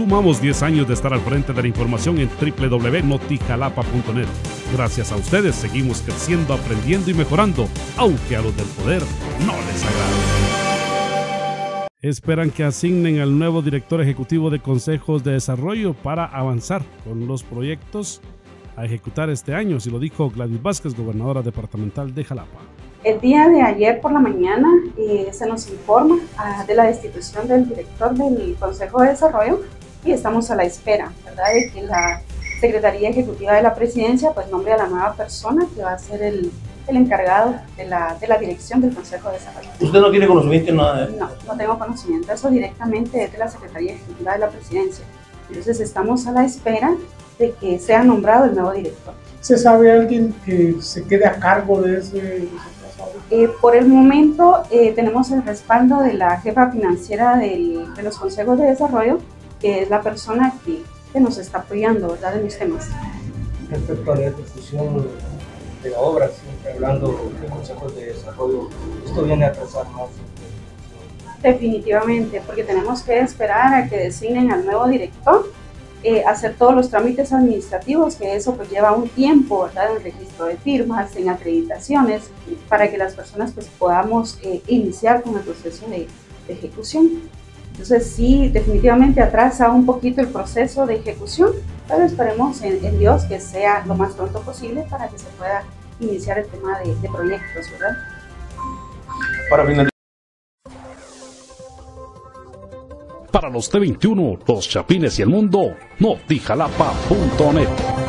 Sumamos 10 años de estar al frente de la información en www.notijalapa.net. Gracias a ustedes seguimos creciendo, aprendiendo y mejorando, aunque a los del poder no les agrade. Esperan que asignen al nuevo director ejecutivo de consejos de desarrollo para avanzar con los proyectos a ejecutar este año, así lo dijo Gladys Vázquez, gobernadora departamental de Jalapa. El día de ayer por la mañana eh, se nos informa ah, de la destitución del director del Consejo de Desarrollo y estamos a la espera, ¿verdad?, de que la Secretaría Ejecutiva de la Presidencia pues nombre a la nueva persona que va a ser el, el encargado de la, de la, dirección del Consejo de Desarrollo. ¿Usted no tiene conocimiento nada de No, no tengo conocimiento, eso directamente es de la Secretaría Ejecutiva de la Presidencia. Entonces estamos a la espera de que sea nombrado el nuevo director. ¿Se sabe alguien que se quede a cargo de ese eh, por el momento eh, tenemos el respaldo de la jefa financiera del, de los consejos de desarrollo, que es la persona que, que nos está apoyando ¿verdad? en los temas. Respecto a la ejecución de la obra, siempre hablando de consejos de desarrollo, ¿esto viene a atrasar más? Definitivamente, porque tenemos que esperar a que designen al nuevo director eh, hacer todos los trámites administrativos, que eso pues lleva un tiempo, ¿verdad? En registro de firmas, en acreditaciones, para que las personas pues podamos eh, iniciar con el proceso de, de, ejecución. Entonces sí, definitivamente atrasa un poquito el proceso de ejecución, pero esperemos en, en Dios que sea lo más pronto posible para que se pueda iniciar el tema de, de proyectos, ¿verdad? Para finalizar. Para los T21, los Chapines y el mundo, notijalapa.net.